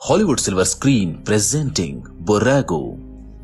Hollywood silver screen presenting बोरागो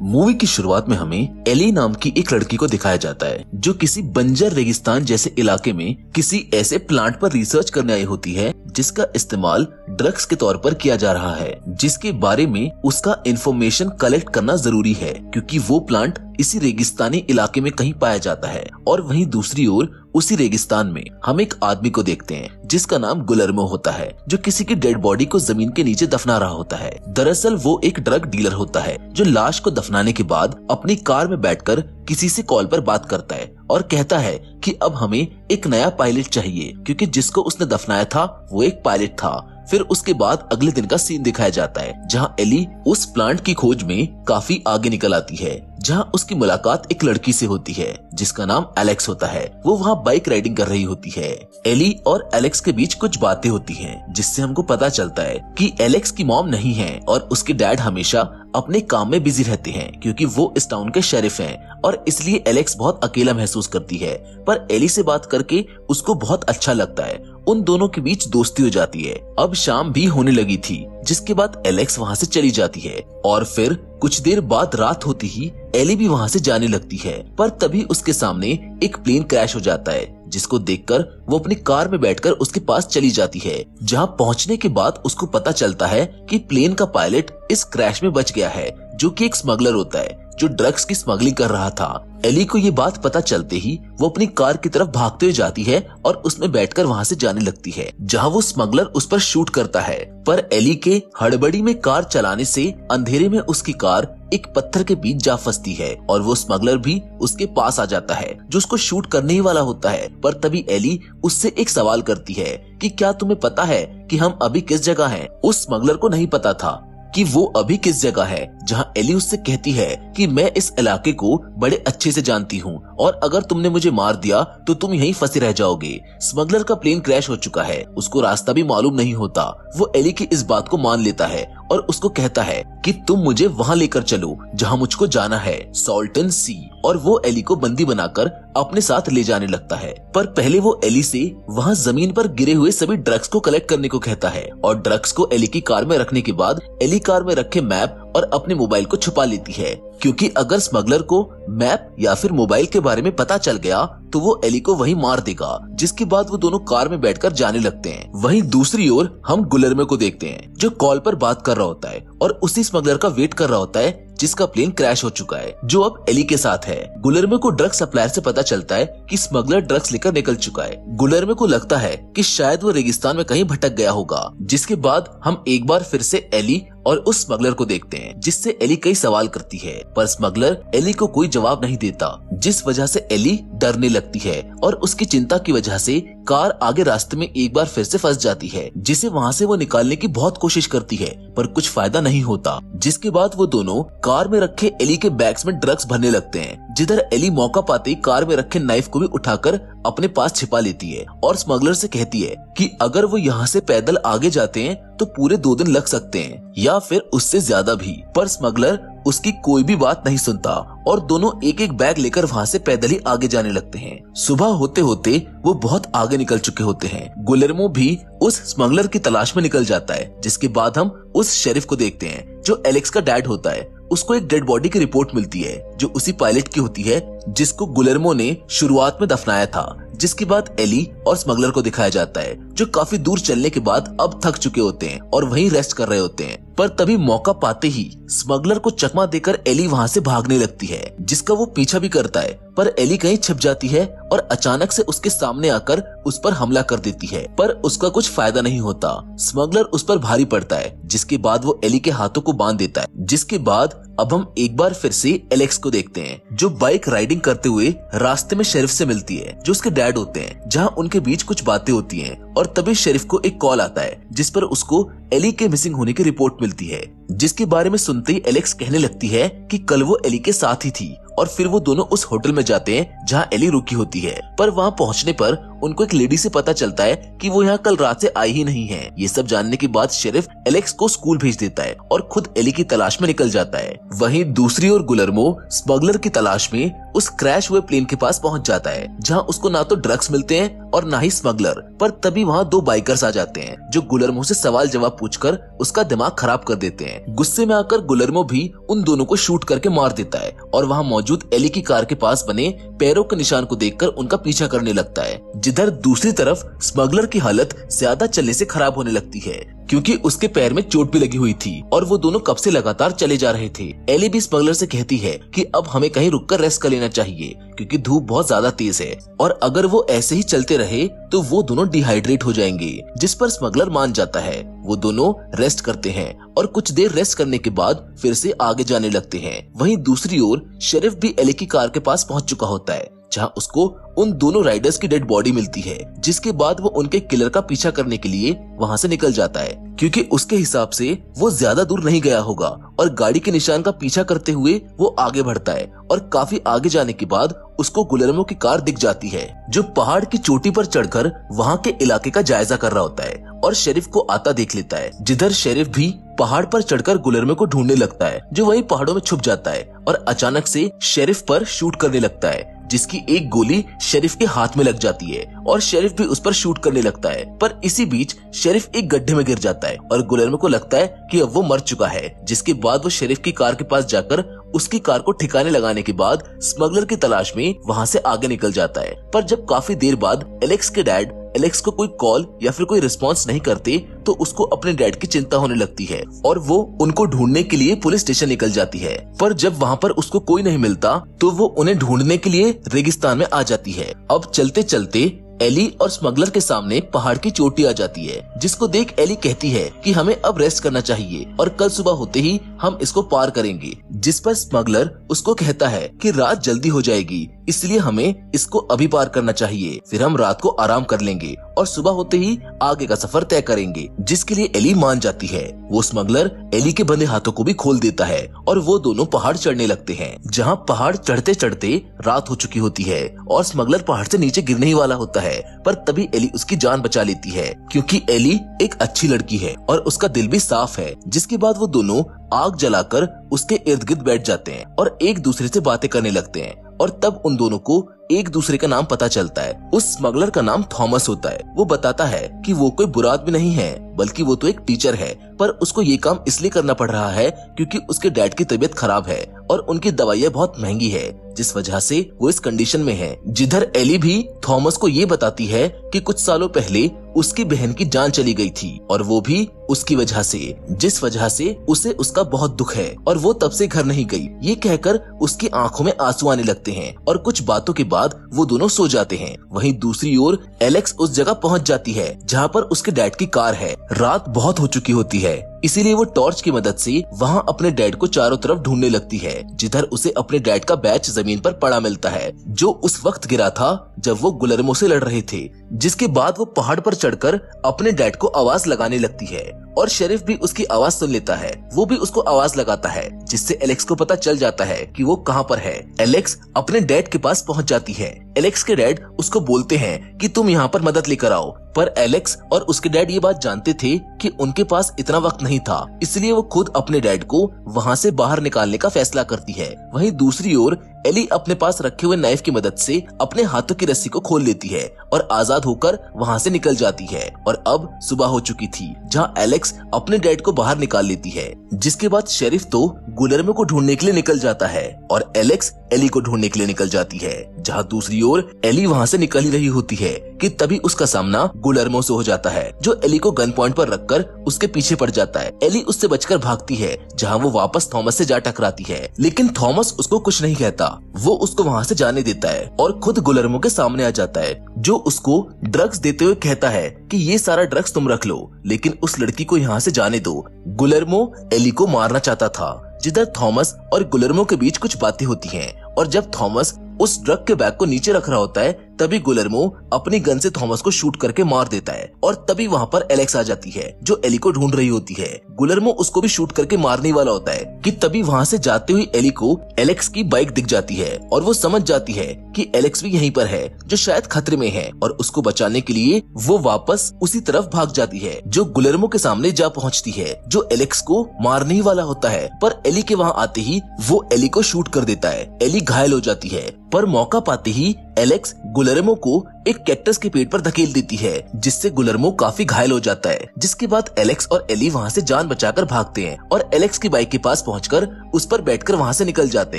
movie की शुरुआत में हमें एली नाम की एक लड़की को दिखाया जाता है, जो किसी बंजर रेगिस्तान जैसे इलाके में किसी ऐसे प्लांट पर रिसर्च करने आई होती है, जिसका इस्तेमाल ड्रग्स के तौर पर किया जा रहा है, जिसके बारे में उसका इन्फॉर्मेशन कलेक्ट करना ज़रूरी है, क्योंकि वो प्लांट इसी रेगिस्तानी इलाके में कहीं पाया जाता है और वहीं दूसरी ओर, उसी रेगिस्तान में हम एक आदमी को देखते हैं, जिसका नाम गुलरमो होता है, जो किसी की डेड बॉडी को ज़मीन के नीचे दफना रहा होता है। दरअसल वो एक ड्रग डीलर होता है, जो लाश को दफनाने के बाद अपनी कार में बैठकर किसी से कॉल पर बात करता है और कहता है कि अब हमें एक नया पायलट चाहिए, क्योंकि जिसको उसने दफनाया था, वो एक पायलट था। फिर उसके बाद अगले दिन का सीन दिखाया जाता है, जहाँ एली उस प्लांट की खोज में काफ़ी आगे निकल आती है। जहाँ उसकी मुलाकात एक लड़की से होती है, जिसका नाम एलेक्स होता है। वो वहाँ बाइक राइडिंग कर रही होती है। एली और एलेक्स के बीच कुछ बातें होती हैं, जिससे हमको पता चलता है कि एलेक्स की मॉम नहीं है और उसके डैड हमेशा अपने काम में बिज़ी रहते हैं, क्योंकि वो इस टाउन के शेरिफ हैं और इसलिए एलेक्स बहुत अकेला महसूस करती है। पर एली से बात करके उसको बहुत अच्छा लगता है। उन दोनों के बीच दोस्ती हो जाती है। अब शाम भी होने लगी थी। जिसके बाद एलेक्स वहाँ से चली जाती है और फिर कुछ देर बाद रात होती ही एली भी वहाँ से जाने लगती है। पर तभी उसके सामने एक प्लेन क्रैश हो जाता है, जिसको देखकर वो अपनी कार में बैठकर उसके पास चली जाती है, जहाँ पहुँचने के बाद उसको पता चलता है कि प्लेन का पायलट इस क्रैश में बच गया है, जो कि एक स्मगलर होता है, जो ड्रग्स की स्मगलिंग कर रहा था। एली को ये बात पता चलते ही वो अपनी कार की तरफ़ भागते हुए जाती है और उसमें बैठकर वहाँ से जाने लगती है, जहाँ वो स्मगलर उस पर शूट करता है। पर एली के हड़बड़ी में कार चलाने से अंधेरे में उसकी कार एक पत्थर के बीच जा फंसती है और वो स्मगलर भी उसके पास आ जाता है, जो उसको शूट करने ही वाला होता है। पर तभी एली उससे एक सवाल करती है कि क्या तुम्हें पता है कि हम अभी किस जगह हैं? उस स्मगलर को नहीं पता था। कि वो अभी किस जगह है, जहाँ एली उससे कहती है कि मैं इस इलाके को बड़े अच्छे से जानती हूँ, और अगर तुमने मुझे मार दिया तो तुम यहीं फंसे रह जाओगे। स्मगलर का प्लेन क्रैश हो चुका है, उसको रास्ता भी मालूम नहीं होता। वो एली की इस बात को मान लेता है और उसको कहता है कि तुम मुझे वहाँ लेकर चलो, जहाँ मुझको जाना है सॉल्टन सी और वो एली को बंदी बनाकर अपने साथ ले जाने लगता है। पर पहले वो एली से वहाँ ज़मीन पर गिरे हुए सभी ड्रग्स को कलेक्ट करने को कहता है। और ड्रग्स को एली की कार में रखने के बाद, एली कार में रखे मैप और अपने मोबाइल को छुपा लेती है। क्योंकि अगर स्मगलर को मैप या फिर मोबाइल के बारे में पता चल गया तो वो एली को वहीं मार देगा, जिसके बाद वो दोनों कार में बैठकर जाने लगते हैं। वहीं दूसरी ओर हम गुलरमे को देखते हैं, जो कॉल पर बात कर रहा होता है और उसी स्मगलर का वेट कर रहा होता है जिसका प्लेन क्रैश हो चुका है, जो अब एली के साथ है। गुलरमे को ड्रग सप्लायर से पता चलता है कि स्मगलर ड्रग्स लेकर निकल चुका है। गुलरमे को लगता है कि शायद वो रेगिस्तान में कहीं भटक गया होगा, जिसके बाद हम एक बार फिर से एली और उस स्मगलर को देखते हैं, जिससे एली कई सवाल करती है। पर स्मगलर एली को कोई जवाब नहीं देता, जिस वजह से एली डरने लगती है और उसकी चिंता की वजह से कार आगे रास्ते में एक बार फिर से फंस जाती है, जिसे वहाँ से वो निकालने की बहुत कोशिश करती है, पर कुछ फ़ायदा नहीं होता, जिसके बाद वो दोनों कार में रखे एली के बैग्स में ड्रग्स भरने लगते हैं। जिधर एली मौका पाते ही कार में रखे नाइफ को भी उठाकर अपने पास छिपा लेती है और स्मगलर से कहती है कि अगर वो यहाँ से पैदल आगे जाते हैं तो पूरे दो दिन लग सकते हैं, या फिर उससे ज़्यादा भी। पर स्मगलर उसकी कोई भी बात नहीं सुनता और दोनों एक एक बैग लेकर वहाँ से पैदल ही आगे जाने लगते हैं। सुबह होते होते वो बहुत आगे निकल चुके होते हैं। गुलेरमो भी उस स्मगलर की तलाश में निकल जाता है, जिसके बाद हम उस शेरिफ को देखते हैं, जो एलेक्स का डैड होता है। उसको एक डेड बॉडी की रिपोर्ट मिलती है, जो उसी पायलट की होती है, जिसको गुलरमो ने शुरुआत में दफनाया था, जिसके बाद एली और स्मगलर को दिखाया जाता है, जो काफ़ी दूर चलने के बाद अब थक चुके होते हैं और वहीं रेस्ट कर रहे होते हैं। पर तभी मौका पाते ही स्मगलर को चकमा देकर एली वहाँ से भागने लगती है, जिसका वो पीछा भी करता है, पर एली कहीं छिप जाती है और अचानक से उसके सामने आकर उस पर हमला कर देती है। पर उसका कुछ फ़ायदा नहीं होता। स्मगलर उस पर भारी पड़ता है, जिसके बाद वो एली के हाथों को बाँध देता है, जिसके बाद अब हम एक बार फिर से एलेक्स को देखते हैं, जो बाइक राइडिंग करते हुए रास्ते में शेरिफ से मिलती है, जो उसके डैड होते हैं, जहाँ उनके बीच कुछ बातें होती हैं। और तभी शेरिफ को एक कॉल आता है, जिस पर उसको एली के मिसिंग होने की रिपोर्ट मिलती है, जिसके बारे में सुनते ही एलेक्स कहने लगती है कि कल वो एली के साथ ही थी, और फिर वो दोनों उस होटल में जाते हैं, जहाँ एली रुकी होती है। पर वहाँ पहुँचने पर उनको एक लेडी से पता चलता है कि वो यहाँ कल रात से आई ही नहीं है। ये सब जानने के बाद शेरिफ एलेक्स को स्कूल भेज देता है और खुद एली की तलाश में निकल जाता है। वहीं दूसरी ओर गुलरमो स्मगलर की तलाश में उस क्रैश हुए प्लेन के पास पहुँच जाता है, जहाँ उसको ना तो ड्रग्स मिलते हैं और ना ही स्मगलर। पर तभी वहाँ दो बाइकर्स आ जाते हैं, जो गुलरमो से सवाल जवाब पूछकर उसका दिमाग खराब कर देते हैं। गुस्से में आकर गुलरमो भी उन दोनों को शूट करके मार देता है और वहाँ मौजूद एली की कार के पास बने पैरों के निशान को देखकर उनका पीछा करने लगता है। जिधर दूसरी तरफ़ स्मगलर की हालत ज़्यादा चलने ऐसी खराब होने लगती है। क्योंकि उसके पैर में चोट भी लगी हुई थी और वो दोनों कब से लगातार चले जा रहे थे। एली भी स्मगलर से कहती है कि अब हमें कहीं रुककर रेस्ट कर लेना चाहिए, क्योंकि धूप बहुत ज़्यादा तेज है। और अगर वो ऐसे ही चलते रहे तो वो दोनों डिहाइड्रेट हो जाएँगे, जिस पर स्मगलर मान जाता है। वो दोनों रेस्ट करते हैं और कुछ देर रेस्ट करने के बाद फिर से आगे जाने लगते हैं। वहीं दूसरी ओर शरीफ भी एली की कार के पास पहुँच चुका होता है, जहाँ उसको उन दोनों राइडर्स की डेड बॉडी मिलती है, जिसके बाद वो उनके किलर का पीछा करने के लिए वहाँ से निकल जाता है, क्योंकि उसके हिसाब से वो ज़्यादा दूर नहीं गया होगा और गाड़ी के निशान का पीछा करते हुए वो आगे बढ़ता है और काफ़ी आगे जाने के बाद उसको गुलरमो की कार दिख जाती है, जो पहाड़ की चोटी पर चढ़कर वहाँ के इलाके का जायजा कर रहा होता है और शेरिफ को आता देख लेता है। जिधर शेरिफ भी पहाड़ पर चढ़कर गुलरमे को ढूँढने लगता है, जो वही पहाड़ों में छुप जाता है और अचानक से शेरिफ पर शूट करने लगता है, जिसकी एक गोली शेरिफ के हाथ में लग जाती है और शेरिफ भी उस पर शूट करने लगता है। पर इसी बीच शेरिफ एक गड्ढे में गिर जाता है और गुलरमे को लगता है कि अब वो मर चुका है, जिसके बाद वो शेरिफ की कार के पास जाकर उसकी कार को ठिकाने लगाने के बाद स्मगलर की तलाश में वहाँ से आगे निकल जाता है। पर जब काफ़ी देर बाद एलेक्स के डैड, एलेक्स को कोई कॉल या फिर कोई रिस्पांस नहीं करते तो उसको अपने डैड की चिंता होने लगती है और वो उनको ढूँढने के लिए पुलिस स्टेशन निकल जाती है। पर जब वहाँ पर उसको कोई नहीं मिलता तो वो उन्हें ढूँढने के लिए रेगिस्तान में आ जाती है। अब चलते चलते एली और स्मगलर के सामने पहाड़ की चोटी आ जाती है, जिसको देख एली कहती है कि हमें अब रेस्ट करना चाहिए और कल सुबह होते ही हम इसको पार करेंगे, जिस पर स्मगलर उसको कहता है कि रात जल्दी हो जाएगी, इसलिए हमें इसको अभी पार करना चाहिए, फिर हम रात को आराम कर लेंगे और सुबह होते ही आगे का सफ़र तय करेंगे, जिसके लिए एली मान जाती है। वो स्मगलर एली के बंधे हाथों को भी खोल देता है और वो दोनों पहाड़ चढ़ने लगते हैं, जहाँ पहाड़ चढ़ते चढ़ते रात हो चुकी होती है और स्मगलर पहाड़ से नीचे गिरने ही वाला होता है, पर तभी एली उसकी जान बचा लेती है, क्योंकि एली एक अच्छी लड़की है और उसका दिल भी साफ़ है, जिसके बाद वो दोनों आग जलाकर उसके इर्द गिर्द बैठ जाते हैं और एक दूसरे से बातें करने लगते हैं और तब उन दोनों को एक दूसरे का नाम पता चलता है। उस स्मगलर का नाम थॉमस होता है। वो बताता है कि वो कोई बुरा आदमी नहीं है, बल्कि वो तो एक टीचर है। पर उसको ये काम इसलिए करना पड़ रहा है क्योंकि उसके डैड की तबीयत खराब है और उनकी दवाइयाँ बहुत महँगी है, जिस वजह से वो इस कंडीशन में है। जिधर एली भी थॉमस को ये बताती है कि कुछ सालों पहले उसकी बहन की जान चली गई थी और वो भी उसकी वजह से, जिस वजह से उसे उसका बहुत दुख है। और वो तब से घर नहीं गई। ये कहकर उसकी आँखों में आँसू आने लगते हैं और कुछ बातों के बाद वो दोनों सो जाते हैं। वहीं दूसरी ओर एलेक्स उस जगह पहुँच जाती है, जहाँ पर उसके डैड की कार है। रात बहुत हो चुकी होती है। इसीलिए वो टॉर्च की मदद से वहाँ अपने डैड को चारों तरफ़ ढूँढने लगती है, जिधर उसे अपने डैड का बैच ज़मीन पर पड़ा मिलता है, जो उस वक्त गिरा था जब वो गुलरमो से लड़ रहे थे, जिसके बाद वो पहाड़ पर चढ़कर अपने डैड को आवाज़ लगाने लगती है, और शरीफ भी उसकी आवाज़ सुन लेता है, वो भी उसको आवाज़ लगाता है, जिससे एलेक्स को पता चल जाता है कि वो कहाँ पर है। एलेक्स अपने डैड के पास पहुँच जाती है। एलेक्स के डैड उसको बोलते हैं कि तुम यहाँ पर मदद लेकर आओ पर एलेक्स और उसके डैड ये बात जानते थे कि उनके पास इतना वक्त नहीं था। इसलिए वो खुद अपने डैड को वहाँ से बाहर निकालने का फैसला करती है। वहीं दूसरी ओर एली अपने पास रखे हुए नाइफ की मदद से अपने हाथों की रस्सी को खोल लेती है और आज़ाद होकर वहाँ से निकल जाती है। और अब सुबह हो चुकी थी, जहाँ एलेक्स अपने डैड को बाहर निकाल लेती है, जिसके बाद शेरिफ तो गुलरमे को ढूँढने के लिए निकल जाता है और एलेक्स एली को ढूँढने के लिए निकल जाती है, जहाँ दूसरी ओर एली वहाँ से निकल ही रही होती है कि तभी उसका सामना गुलरमो से हो जाता है, जो एली को गन पॉइंट पर रखकर उसके पीछे पड़ जाता है। एली उससे बचकर भागती है, जहाँ वो वापस थॉमस से जा टकराती है, लेकिन थॉमस उसको कुछ नहीं कहता। वो उसको वहाँ से जाने देता है और खुद गुलरमो के सामने आ जाता है, जो उसको ड्रग्स देते हुए कहता है कि ये सारा ड्रग्स तुम रख लो, लेकिन उस लड़की को यहाँ से जाने दो। गुलरमो एली को मारना चाहता था। जिधर थॉमस और गुलरमो के बीच कुछ बातें होती है, और जब थॉमस उस ड्रग के बैग को नीचे रख रहा होता है तभी गुलरमो अपनी गन से थॉमस को शूट करके मार देता है और तभी वहाँ पर एलेक्स आ जाती है, जो एली को ढूंढ रही होती है। गुलरमो उसको भी शूट करके मारने वाला होता है कि तभी वहाँ से जाते हुए एली को एलेक्स की बाइक दिख जाती है और वो समझ जाती है कि एलेक्स भी यहीं पर है, जो शायद खतरे में है और उसको बचाने के लिए वो वापस उसी तरफ़ भाग जाती है, जो गुलरमो के सामने जा पहुँचती है, जो एलेक्स को मारने ही वाला होता है। पर एली के वहाँ आते ही वो एली को शूट कर देता है। एली घायल हो जाती है, पर मौका पाते ही एलेक्स गुलरमो को एक कैक्टस के पेड़ पर धकेल देती है, जिससे गुलरमो काफ़ी घायल हो जाता है। जिसके बाद एलेक्स और एली वहाँ से जान बचाकर भागते हैं और एलेक्स की बाइक के पास पहुंचकर उस पर बैठकर वहाँ से निकल जाते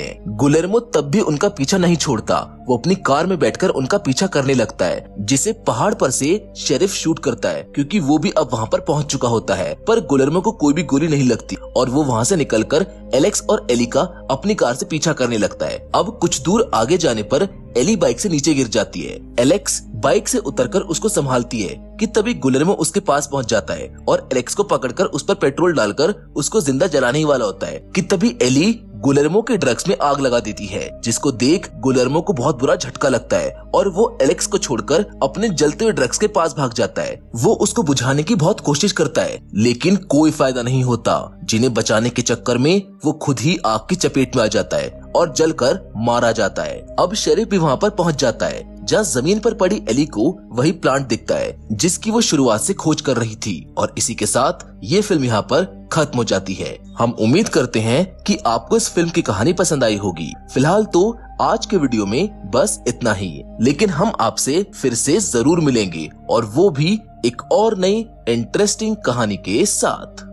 हैं। गुलरमो तब भी उनका पीछा नहीं छोड़ता। वो अपनी कार में बैठकर उनका पीछा करने लगता है, जिसे पहाड़ पर से शेरिफ शूट करता है, क्योंकि वो भी अब वहाँ पर पहुँच चुका होता है। पर गुलरमो को कोई भी गोली नहीं लगती और वो वहाँ से निकलकर एलेक्स और एली का अपनी कार से पीछा करने लगता है। अब कुछ दूर आगे जाने पर एली बाइक से नीचे गिर जाती है। बाइक से उतरकर उसको संभालती है कि तभी गुलरमो उसके पास पहुँच जाता है और एलेक्स को पकड़कर उस पर पेट्रोल डालकर उसको ज़िंदा जलाने ही वाला होता है कि तभी एली गुलरमो के ड्रग्स में आग लगा देती है, जिसको देख गुलरमो को बहुत बुरा झटका लगता है और वो एलेक्स को छोड़कर अपने जलते हुए ड्रग्स के पास भाग जाता है। वो उसको बुझाने की बहुत कोशिश करता है, लेकिन कोई फ़ायदा नहीं होता, जिन्हें बचाने के चक्कर में वो खुद ही आग की चपेट में आ जाता है और जलकर मारा जाता है। अब शरीफ भी वहाँ पर पहुँच जाता है। जहाँ ज़मीन पर पड़ी एली को वही प्लांट दिखता है, जिसकी वो शुरुआत से खोज कर रही थी। और इसी के साथ ये फ़िल्म यहाँ पर खत्म हो जाती है। हम उम्मीद करते हैं कि आपको इस फ़िल्म की कहानी पसंद आई होगी। फ़िलहाल तो आज के वीडियो में बस इतना ही। लेकिन हम आपसे फिर से ज़रूर मिलेंगे, और वो भी एक और नई इंटरेस्टिंग कहानी के साथ।